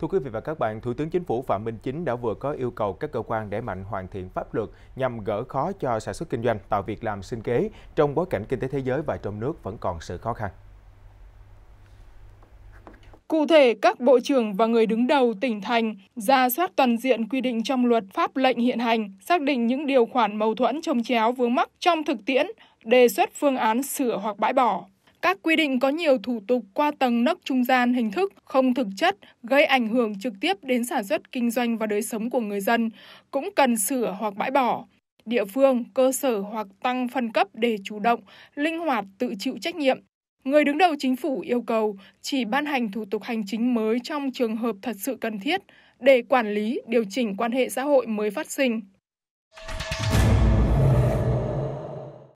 Thưa quý vị và các bạn, Thủ tướng Chính phủ Phạm Minh Chính đã vừa có yêu cầu các cơ quan đẩy mạnh hoàn thiện pháp luật nhằm gỡ khó cho sản xuất kinh doanh, tạo việc làm sinh kế trong bối cảnh kinh tế thế giới và trong nước vẫn còn sự khó khăn. Cụ thể, các bộ trưởng và người đứng đầu tỉnh thành ra soát toàn diện quy định trong luật pháp lệnh hiện hành, xác định những điều khoản mâu thuẫn trồng chéo vướng mắc trong thực tiễn, đề xuất phương án sửa hoặc bãi bỏ. Các quy định có nhiều thủ tục qua tầng nấc trung gian hình thức không thực chất gây ảnh hưởng trực tiếp đến sản xuất kinh doanh và đời sống của người dân cũng cần sửa hoặc bãi bỏ. Địa phương, cơ sở hoặc tăng phân cấp để chủ động, linh hoạt tự chịu trách nhiệm. Người đứng đầu chính phủ yêu cầu chỉ ban hành thủ tục hành chính mới trong trường hợp thật sự cần thiết để quản lý, điều chỉnh quan hệ xã hội mới phát sinh.